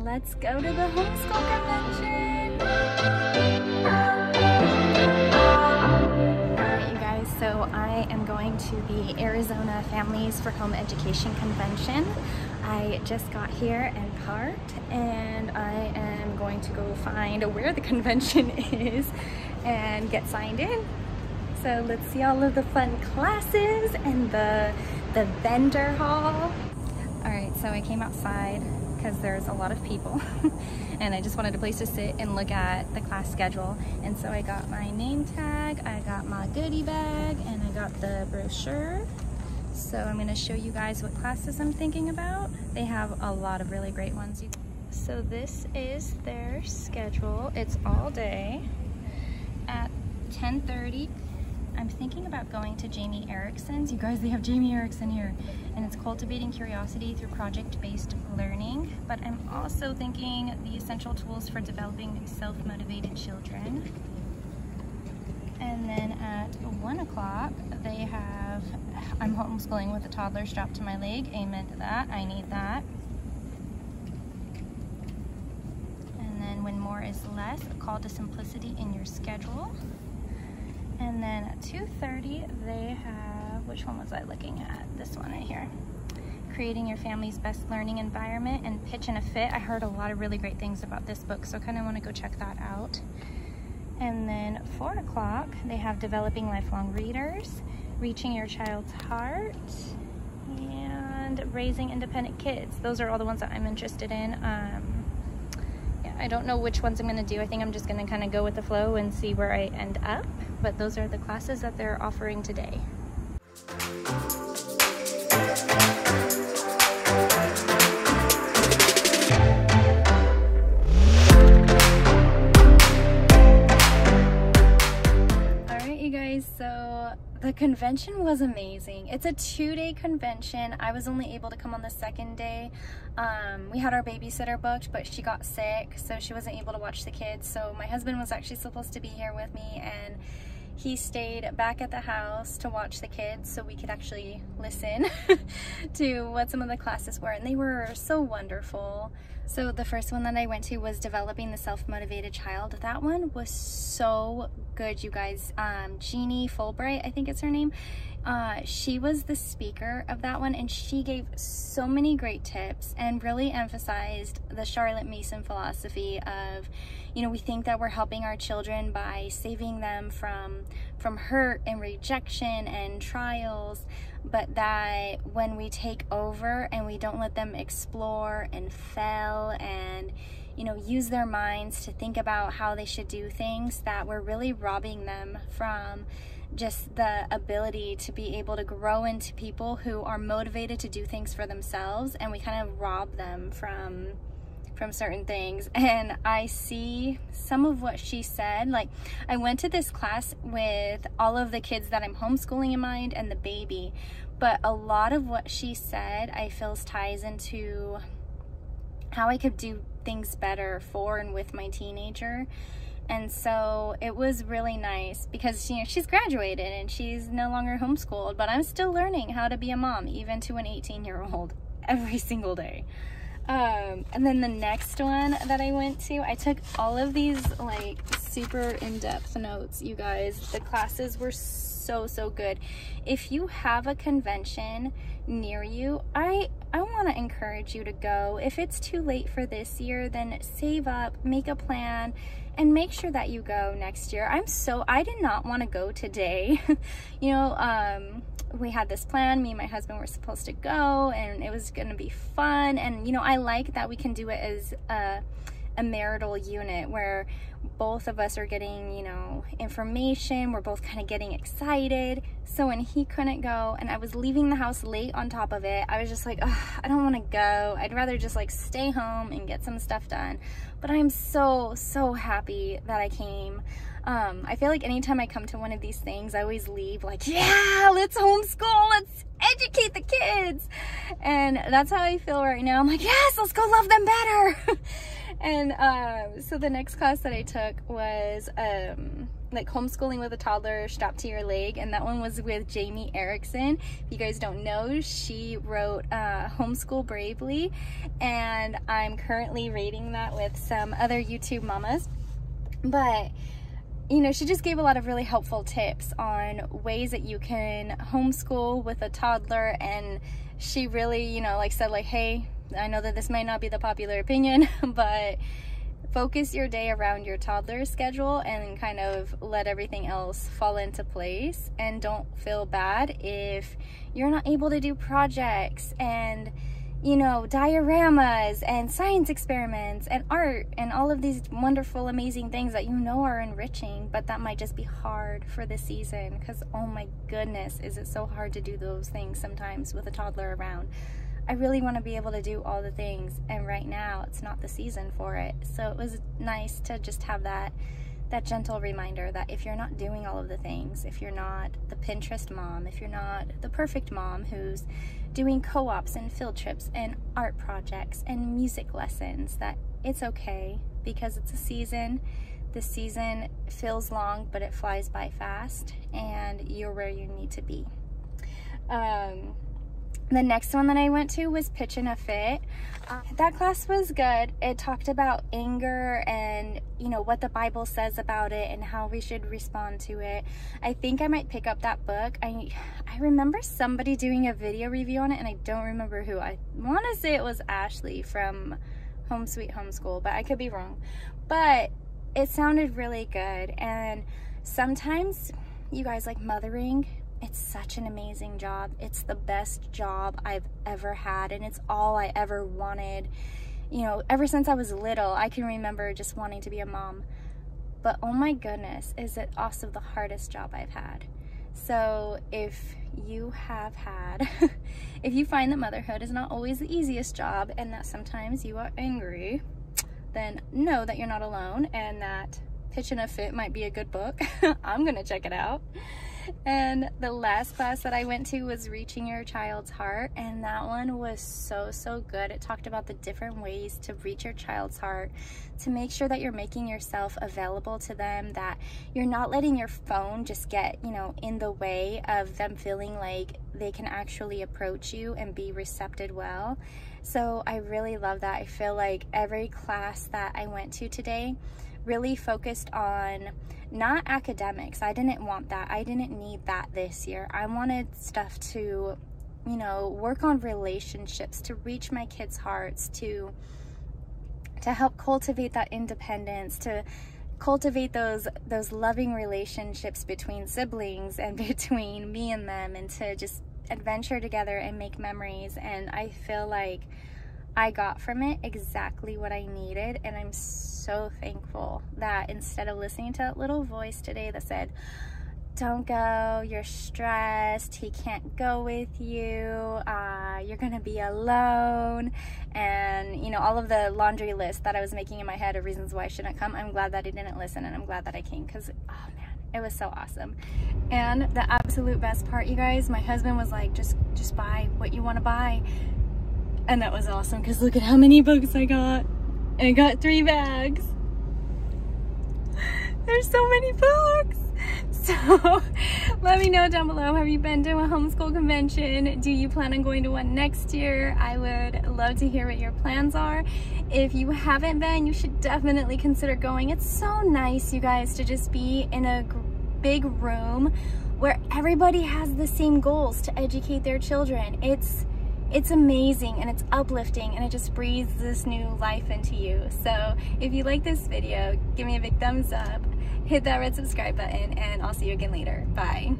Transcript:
let's go to the homeschool convention. Alright you guys, so I am going to the Arizona Families for Home Education Convention. I just got here and parked and I am going to go find where the convention is and get signed in. So let's see all of the fun classes and the, the vendor hall. All right, so I came outside because there's a lot of people and I just wanted a place to sit and look at the class schedule. And so I got my name tag, I got my goodie bag, and I got the brochure. So I'm gonna show you guys what classes I'm thinking about. They have a lot of really great ones. So this is their schedule. It's all day at 10.30 I'm thinking about going to Jamie Erickson's. You guys, they have Jamie Erickson here. And it's Cultivating Curiosity Through Project-Based Learning. But I'm also thinking the essential tools for developing self-motivated children. And then at one o'clock, they have, I'm homeschooling with a toddler strapped to my leg. Amen to that. I need that. And then when more is less, a call to simplicity in your schedule. And then at 2.30, they have, which one was I looking at? This one right here. Creating your family's best learning environment and Pitching a Fit. I heard a lot of really great things about this book, so I kind of want to go check that out. And then 4 o'clock, they have Developing Lifelong Readers, Reaching Your Child's Heart, and Raising Independent Kids. Those are all the ones that I'm interested in. Um, I don't know which ones I'm going to do. I think I'm just going to kind of go with the flow and see where I end up but those are the classes that they're offering today. The convention was amazing. It's a two-day convention. I was only able to come on the second day. Um, we had our babysitter booked, but she got sick, so she wasn't able to watch the kids. So my husband was actually supposed to be here with me, and he stayed back at the house to watch the kids so we could actually listen to what some of the classes were and they were so wonderful. So the first one that I went to was developing the self-motivated child. That one was so good, you guys. Um, Jeannie Fulbright, I think it's her name. Uh, she was the speaker of that one and she gave so many great tips and really emphasized the Charlotte Mason philosophy of, you know, we think that we're helping our children by saving them from, from hurt and rejection and trials, but that when we take over and we don't let them explore and fail and, you know, use their minds to think about how they should do things, that we're really robbing them from just the ability to be able to grow into people who are motivated to do things for themselves and we kind of rob them from from certain things. And I see some of what she said like I went to this class with all of the kids that I'm homeschooling in mind and the baby but a lot of what she said I feel ties into how I could do things better for and with my teenager and so it was really nice because you know she's graduated and she's no longer homeschooled, but I'm still learning how to be a mom, even to an 18 year old, every single day. Um, and then the next one that I went to, I took all of these like super in-depth notes, you guys. The classes were so, so good. If you have a convention near you, I, I want to encourage you to go. If it's too late for this year, then save up, make a plan, and make sure that you go next year. I'm so, I did not want to go today. you know, um, we had this plan, me and my husband were supposed to go and it was going to be fun. And, you know, I like that we can do it as a, a marital unit where both of us are getting, you know, information. We're both kind of getting excited. So when he couldn't go and I was leaving the house late on top of it, I was just like, I don't want to go. I'd rather just like stay home and get some stuff done. But I'm so, so happy that I came. Um, I feel like anytime I come to one of these things, I always leave like, yeah, let's homeschool, let's educate the kids. And that's how I feel right now. I'm like, yes, let's go love them better. and um, so the next class that I took was um, like homeschooling with a toddler strapped to your leg. And that one was with Jamie Erickson. If you guys don't know she wrote uh, homeschool bravely. And I'm currently reading that with some other YouTube mamas. But you know she just gave a lot of really helpful tips on ways that you can homeschool with a toddler. And she really you know like said like hey I know that this might not be the popular opinion but focus your day around your toddler schedule and kind of let everything else fall into place. And don't feel bad if you're not able to do projects and you know dioramas and science experiments and art and all of these wonderful amazing things that you know are enriching but that might just be hard for the season because oh my goodness is it so hard to do those things sometimes with a toddler around I really want to be able to do all the things and right now it's not the season for it. So it was nice to just have that that gentle reminder that if you're not doing all of the things, if you're not the Pinterest mom, if you're not the perfect mom who's doing co-ops and field trips and art projects and music lessons, that it's okay because it's a season. The season feels long, but it flies by fast and you're where you need to be. Um, the next one that I went to was Pitching a Fit. Uh, that class was good. It talked about anger and, you know, what the Bible says about it and how we should respond to it. I think I might pick up that book. I, I remember somebody doing a video review on it and I don't remember who. I want to say it was Ashley from Home Sweet Homeschool, but I could be wrong. But it sounded really good. And sometimes, you guys, like mothering it's such an amazing job. It's the best job I've ever had, and it's all I ever wanted. You know, ever since I was little, I can remember just wanting to be a mom. But oh my goodness, is it also the hardest job I've had. So if you have had, if you find that motherhood is not always the easiest job and that sometimes you are angry, then know that you're not alone and that Pitching a Fit might be a good book. I'm gonna check it out and the last class that I went to was Reaching Your Child's Heart, and that one was so, so good. It talked about the different ways to reach your child's heart, to make sure that you're making yourself available to them, that you're not letting your phone just get, you know, in the way of them feeling like they can actually approach you and be receptive well. So I really love that. I feel like every class that I went to today really focused on not academics. I didn't want that. I didn't need that this year. I wanted stuff to, you know, work on relationships, to reach my kids' hearts, to to help cultivate that independence, to cultivate those those loving relationships between siblings and between me and them and to just adventure together and make memories and I feel like I got from it exactly what I needed and I'm so thankful that instead of listening to that little voice today that said don't go, you're stressed, he can't go with you, uh, you're gonna be alone, and you know, all of the laundry list that I was making in my head of reasons why I shouldn't come, I'm glad that I didn't listen and I'm glad that I came because, oh man, it was so awesome. And the absolute best part, you guys, my husband was like, just, just buy what you wanna buy. And that was awesome because look at how many books I got. I got three bags. There's so many books. So let me know down below, have you been to a homeschool convention? Do you plan on going to one next year? I would love to hear what your plans are. If you haven't been, you should definitely consider going. It's so nice, you guys, to just be in a big room where everybody has the same goals to educate their children. It's it's amazing and it's uplifting and it just breathes this new life into you. So if you like this video, give me a big thumbs up, hit that red subscribe button, and I'll see you again later. Bye.